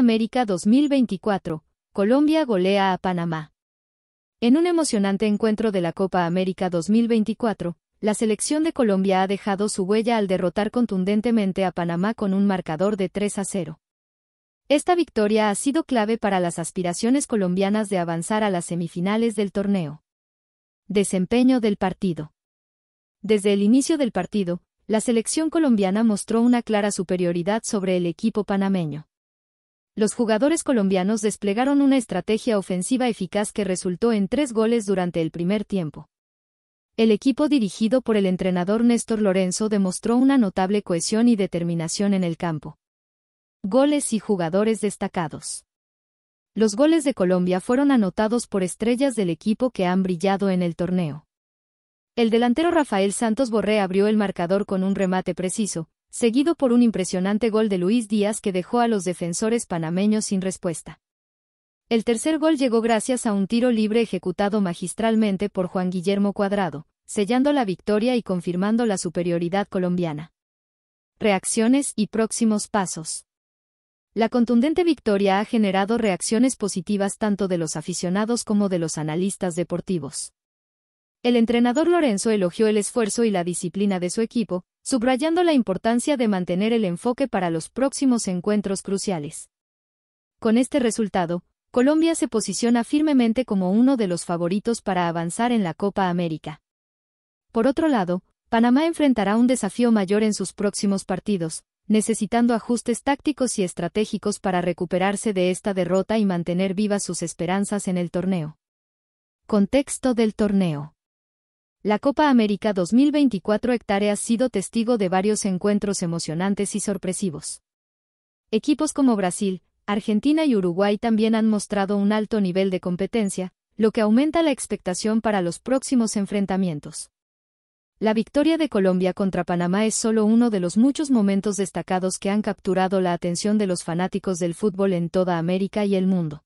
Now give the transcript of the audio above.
América 2024, Colombia golea a Panamá. En un emocionante encuentro de la Copa América 2024, la selección de Colombia ha dejado su huella al derrotar contundentemente a Panamá con un marcador de 3 a 0. Esta victoria ha sido clave para las aspiraciones colombianas de avanzar a las semifinales del torneo. Desempeño del partido. Desde el inicio del partido, la selección colombiana mostró una clara superioridad sobre el equipo panameño. Los jugadores colombianos desplegaron una estrategia ofensiva eficaz que resultó en tres goles durante el primer tiempo. El equipo dirigido por el entrenador Néstor Lorenzo demostró una notable cohesión y determinación en el campo. Goles y jugadores destacados. Los goles de Colombia fueron anotados por estrellas del equipo que han brillado en el torneo. El delantero Rafael Santos Borré abrió el marcador con un remate preciso, seguido por un impresionante gol de Luis Díaz que dejó a los defensores panameños sin respuesta. El tercer gol llegó gracias a un tiro libre ejecutado magistralmente por Juan Guillermo Cuadrado, sellando la victoria y confirmando la superioridad colombiana. Reacciones y próximos pasos. La contundente victoria ha generado reacciones positivas tanto de los aficionados como de los analistas deportivos. El entrenador Lorenzo elogió el esfuerzo y la disciplina de su equipo, subrayando la importancia de mantener el enfoque para los próximos encuentros cruciales. Con este resultado, Colombia se posiciona firmemente como uno de los favoritos para avanzar en la Copa América. Por otro lado, Panamá enfrentará un desafío mayor en sus próximos partidos, necesitando ajustes tácticos y estratégicos para recuperarse de esta derrota y mantener vivas sus esperanzas en el torneo. Contexto del torneo. La Copa América 2024 Hectare ha sido testigo de varios encuentros emocionantes y sorpresivos. Equipos como Brasil, Argentina y Uruguay también han mostrado un alto nivel de competencia, lo que aumenta la expectación para los próximos enfrentamientos. La victoria de Colombia contra Panamá es solo uno de los muchos momentos destacados que han capturado la atención de los fanáticos del fútbol en toda América y el mundo.